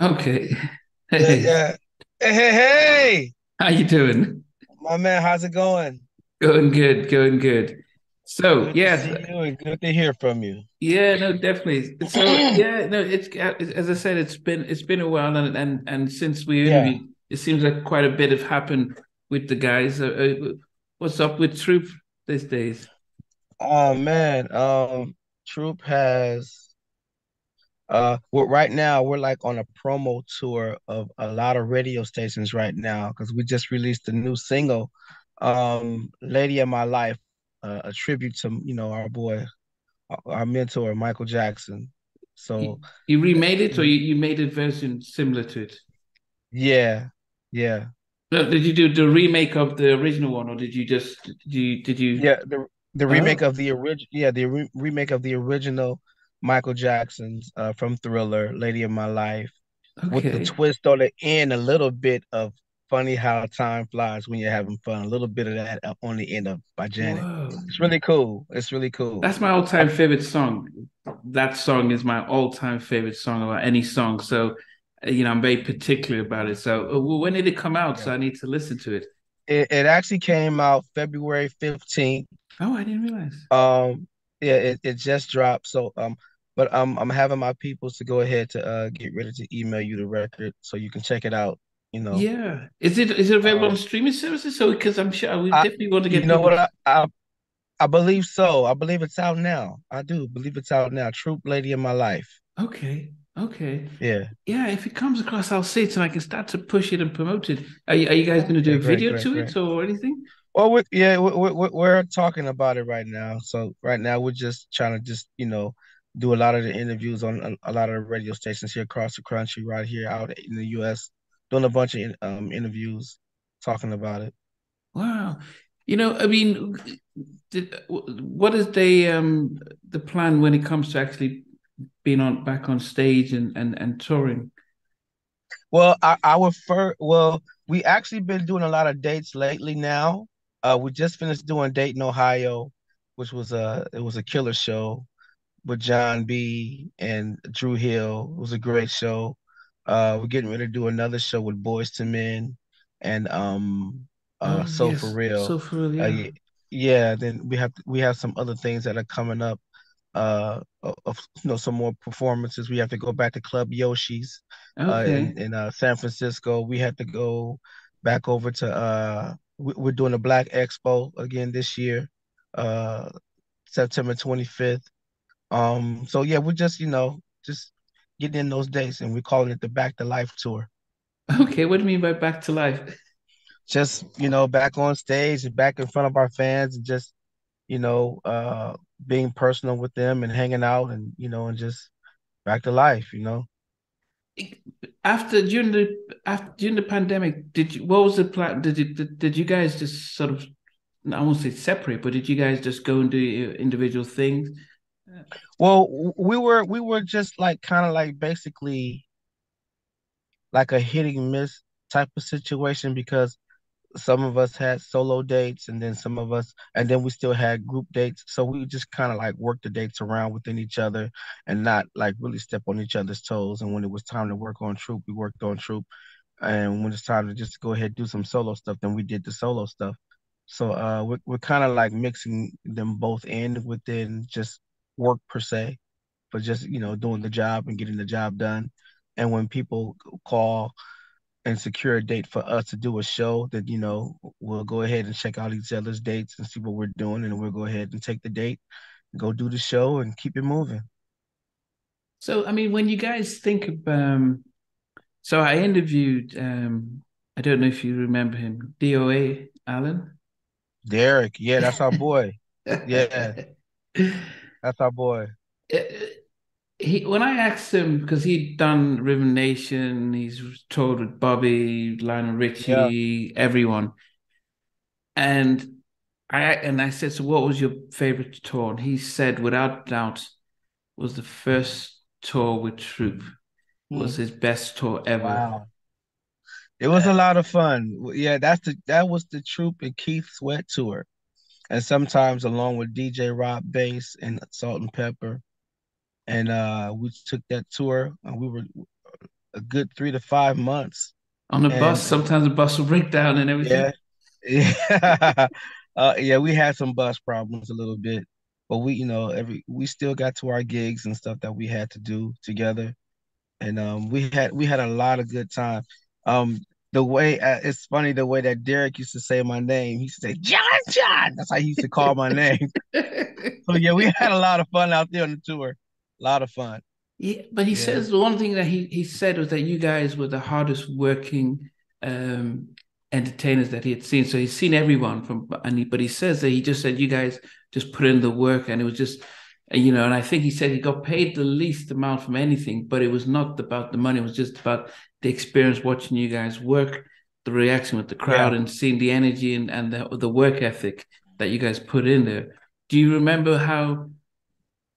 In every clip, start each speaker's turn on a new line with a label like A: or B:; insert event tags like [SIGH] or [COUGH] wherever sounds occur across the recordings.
A: Okay. Hey,
B: yeah. Hey, hey, hey,
A: how you doing?
B: my man, how's it going?
A: Going good, going good. So,
B: Good to
A: yeah,
B: see you and good to hear from you.
A: yeah, no, definitely. So, [CLEARS THROAT] yeah, no, it's as I said, it's been it's been a while, and and and since we
B: Yeah.
A: it seems like quite a bit have happened with the guys. Uh, what's up with Troop these days?
B: Oh man, um, Troop has uh well right now we're like on a promo tour of a lot of radio stations right now because we just released a new single, um, Lady of My Life, uh, a tribute to, you know, our boy, our mentor, Michael Jackson.
A: You,
B: So
A: you remade it, or you, you made a version similar to it?
B: yeah, yeah.
A: No, did you do the remake of the original one, or did you just did you did you?
B: Yeah, the the remake
A: Oh,
B: of the original, yeah, the re remake of the original Michael Jackson's uh, from Thriller, Lady of My Life, with the twist on the end, a little bit of funny how time flies when you're having fun, a little bit of that up on the end of by Janet.
A: Whoa.
B: It's really cool. It's really cool.
A: That's my all-time favorite song. That song is my all-time favorite song about any song. So, uh, you know, I'm very particular about it. So, uh, when did it come out?
B: Yeah.
A: So I need to listen to it.
B: It it actually came out February 15th.
A: Oh, I didn't realize.
B: Um, yeah, it, it just dropped. So um, but um, I'm having my peoples to go ahead to uh get ready to email you the record so you can check it out. You know.
A: Yeah. Is it is it available on
B: Um,
A: streaming services? So, because I'm sure we
B: I
A: definitely want to get.
B: you know
A: people.
B: what I, I I believe so. I believe it's out now. I do believe it's out now. Troop Lady in My Life.
A: Okay. Okay.
B: Yeah.
A: Yeah. If it comes across, I'll see it so I can start to push it and promote it. Are you, are you guys going to do
B: Yeah,
A: a
B: great,
A: video
B: great,
A: to
B: great.
A: it or anything?
B: Well, we, yeah, we, we, we- we're talking about it right now. So right now we're just trying to just, you know, do a lot of the interviews on a, a lot of the radio stations here across the country, right here out in the US, doing a bunch of um, interviews, talking about it.
A: Wow. You know, I mean, did, what is the um the plan when it comes to actually being on back on stage and and and touring?
B: Well, I, our first, well, we actually been doing a lot of dates lately now. Uh, we just finished doing Dayton, Ohio, which was a it was a killer show with Jon B and Dru Hill. It was a great show. Uh, we're getting ready to do another show with Boyz II Men and um uh
A: Oh
B: Soul For Real.
A: so for real,
B: Uh,
A: yeah.
B: y- yeah, then we have we have some other things that are coming up. Uh, of, you know some more performances. We have to go back to Club Yoshi's uh in in uh San Francisco. We have to go back over to uh we- we're doing a Black Expo again this year, uh September 25th. Um, so yeah, we're just, you know, just getting in those dates and we're calling it the Back to Life tour.
A: Okay, what do you mean by back to life?
B: Just, you know, back on stage and back in front of our fans and just, you know, uh being personal with them and hanging out and, you know, and just back to life, you know.
A: After during the after during the pandemic, did you what was the plan? Did you did, did you guys just sort of I won't say separate, but did you guys just go and do your individual things?
B: Well, we were we were just like kind of like basically like a hit and miss type of situation because some of us had solo dates and then some of us and then we still had group dates. So we just kind of like worked the dates around within each other and not like really step on each other's toes. And when it was time to work on troop we worked on troop. And when it's time to just go ahead and do some solo stuff then we did the solo stuff. So uh we're, we're kind of like mixing them both in within just work per se but just you know doing the job and getting the job done. And when people call and secure a date for us to do a show that you know we'll go ahead and check out each other's dates and see what we're doing. And we'll go ahead and take the date go do the show and keep it moving.
A: So I mean, when you guys think of um, so I interviewed um, I don't know if you remember him, DOA Allen.
B: derek. Yeah that's our boy. [LAUGHS] Yeah that's our boy.
A: He when I asked him because he'd done Rhythm Nation, he's toured with Bobby, Lionel
B: yeah.
A: Richie, everyone, and I and I said, so what was your favorite tour? And he said, without doubt, was the first tour with Troop. Was
B: Hmm.
A: his best tour ever.
B: wow. It was a lot of fun. Yeah that's the that was the troop and keith sweat tour and sometimes along with dj Rob Base and Salt-N-Pepa and uh we took that tour and we were a good three to five months.
A: On the and, bus, sometimes the bus will break down and everything.
B: Yeah, [LAUGHS] yeah, uh, yeah. We had some bus problems a little bit, but we, you know, every we still got to our gigs and stuff that we had to do together, and um, we had we had a lot of good time. Um, the way uh, it's funny the way that Derek used to say my name. He used to say Jon Jon. That's how he used to call my name. [LAUGHS] so yeah, we had a lot of fun out there on the tour. A lot of fun.
A: Yeah, but he yeah. says the one thing that he he said was that you guys were the hardest working um, entertainers that he had seen. So he's seen everyone from, and he, but he says that he just said you guys just put in the work, and it was just you know, and I think he said he got paid the least amount from anything, but it was not about the money. It was just about the experience watching you guys work, the reaction with the crowd, yeah. and seeing the energy and, and the, the work ethic that you guys put in there. Do you remember how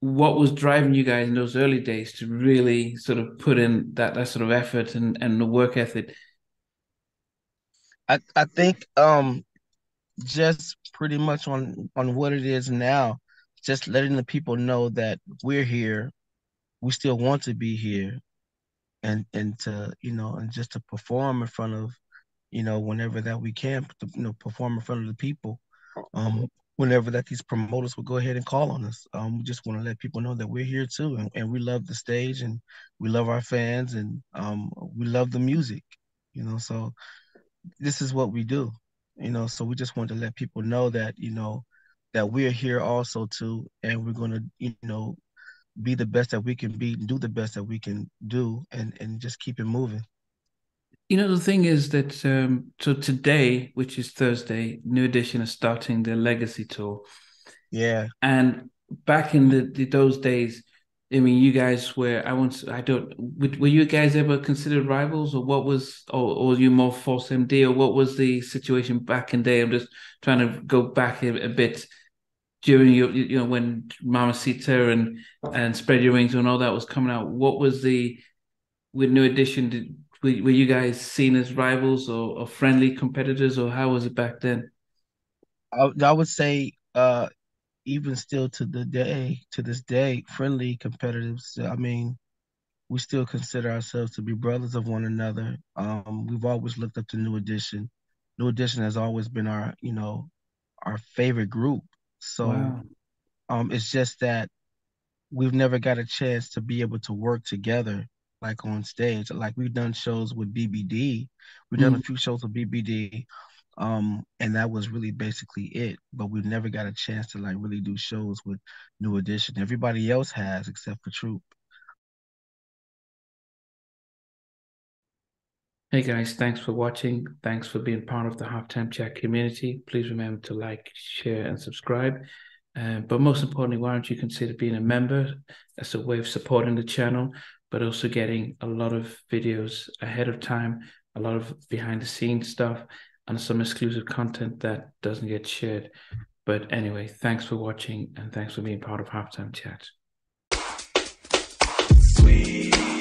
A: what was driving you guys in those early days to really sort of put in that, that sort of effort and, and the work ethic?
B: I, I think um just pretty much on on what it is now, just letting the people know that we're here, we still want to be here, and and to you know and just to perform in front of you know whenever that we can you know perform in front of the people. Um whenever that these promoters will go ahead and call on us. Um we just want to let people know that we're here too and, and we love the stage and we love our fans and um we love the music you know so this is what we do you know so we just want to let people know that you know that we're here also too and we're going to you know be the best that we can be and do the best that we can do and and just keep it moving.
A: You know the thing is that um so today which is thursday new edition is starting the legacy tour.
B: Yeah.
A: And back in the, the those days i mean you guys were i want i don't were you guys ever considered rivals or what was or, or you more force md or what was the situation back in day? I'm just trying to go back a, a bit during your you know when Mamacita and and Spread Your Wings and all that was coming out, what was the with New Edition? Did, were, were you guys seen as rivals or, or friendly competitors, or how was it back then?
B: I, I would say, uh, even still to the day, to this day, friendly competitors. I mean, we still consider ourselves to be brothers of one another. Um, we've always looked up to New Edition. New Edition has always been our, you know, our favorite group. So wow. um, it's just that we've never got a chance to be able to work together like on stage. Like we've done shows with BBD, we've done a few shows with BBD, um, and that was really basically it. But we've never got a chance to like really do shows with New Edition. Everybody else has except for Troop.
A: Hey guys, thanks for watching. Thanks for being part of the Halftime Chat community. Please remember to like, share, and subscribe. Uh, but most importantly, why don't you consider being a member as a way of supporting the channel, but also getting a lot of videos ahead of time, a lot of behind the scenes stuff, and some exclusive content that doesn't get shared. But anyway, thanks for watching and thanks for being part of Halftime Chat. Sweet.